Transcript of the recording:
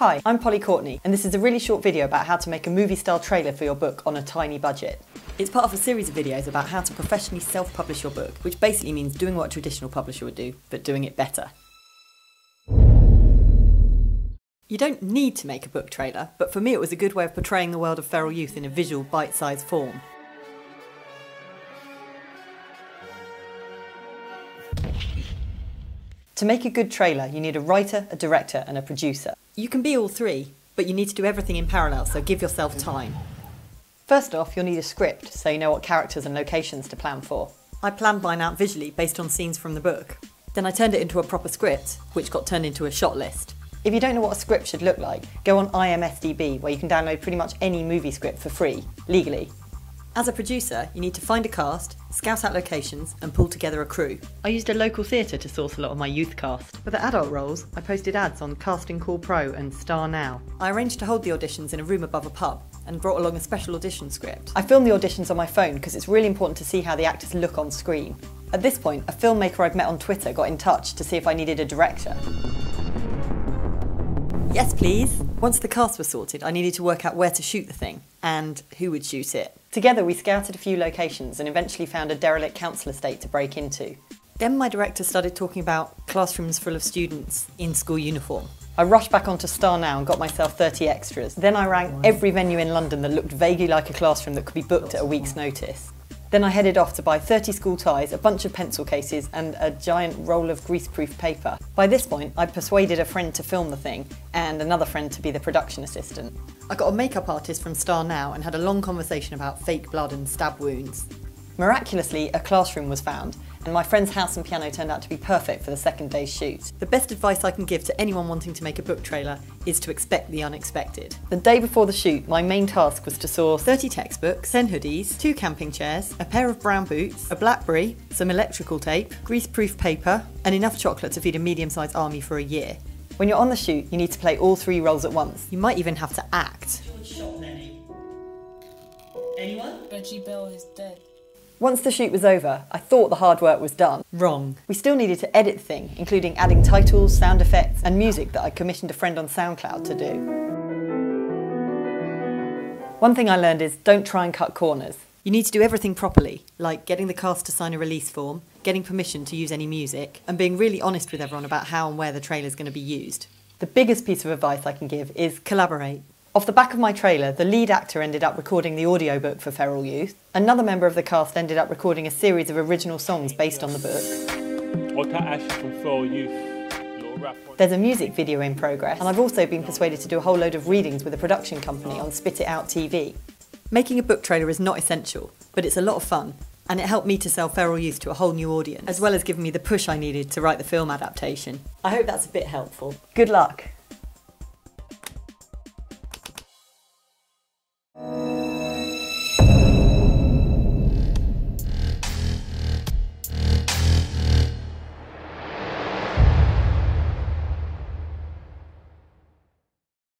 Hi, I'm Polly Courtney, and this is a really short video about how to make a movie style trailer for your book on a tiny budget. It's part of a series of videos about how to professionally self publish your book, which basically means doing what a traditional publisher would do, but doing it better. You don't need to make a book trailer, but for me it was a good way of portraying the world of feral youth in a visual, bite sized form. To make a good trailer, you need a writer, a director, and a producer. You can be all three, but you need to do everything in parallel, so give yourself time. First off, you'll need a script, so you know what characters and locations to plan for. I planned mine out visually based on scenes from the book. Then I turned it into a proper script, which got turned into a shot list. If you don't know what a script should look like, go on IMSDB where you can download pretty much any movie script for free, legally. As a producer, you need to find a cast, scout out locations, and pull together a crew. I used a local theatre to source a lot of my youth cast. For the adult roles, I posted ads on Casting Call Pro and Star Now. I arranged to hold the auditions in a room above a pub and brought along a special audition script. I filmed the auditions on my phone because it's really important to see how the actors look on screen. At this point, a filmmaker I'd met on Twitter got in touch to see if I needed a director. Yes, please. Once the cast was sorted, I needed to work out where to shoot the thing and who would shoot it. Together, we scouted a few locations and eventually found a derelict council estate to break into. Then my director started talking about classrooms full of students in school uniform. I rushed back onto Star Now and got myself 30 extras. Then I rang every venue in London that looked vaguely like a classroom that could be booked at a week's notice. Then I headed off to buy 30 school ties, a bunch of pencil cases, and a giant roll of greaseproof paper. By this point, I'd persuaded a friend to film the thing and another friend to be the production assistant. I got a makeup artist from Star Now and had a long conversation about fake blood and stab wounds. Miraculously, a classroom was found, and my friend's house and piano turned out to be perfect for the second day's shoot. The best advice I can give to anyone wanting to make a book trailer is to expect the unexpected. The day before the shoot, my main task was to source 30 textbooks, 10 hoodies, two camping chairs, a pair of brown boots, a Blackberry, some electrical tape, greaseproof paper, and enough chocolate to feed a medium-sized army for a year. When you're on the shoot, you need to play all three roles at once. You might even have to act. Anyone? Reggie Bell is dead. Once the shoot was over, I thought the hard work was done. Wrong. We still needed to edit the thing, including adding titles, sound effects, and music that I commissioned a friend on SoundCloud to do. One thing I learned is don't try and cut corners. You need to do everything properly, like getting the cast to sign a release form, getting permission to use any music, and being really honest with everyone about how and where the trailer is going to be used. The biggest piece of advice I can give is collaborate. Off the back of my trailer, the lead actor ended up recording the audiobook for Feral Youth. Another member of the cast ended up recording a series of original songs based on the book. from Feral Youth. There's a music video in progress, and I've also been persuaded to do a whole load of readings with a production company on Spit It Out TV. Making a book trailer is not essential, but it's a lot of fun, and it helped me to sell Feral Youth to a whole new audience, as well as giving me the push I needed to write the film adaptation. I hope that's a bit helpful. Good luck!